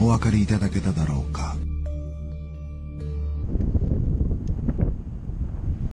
お分かりいただけただろうか。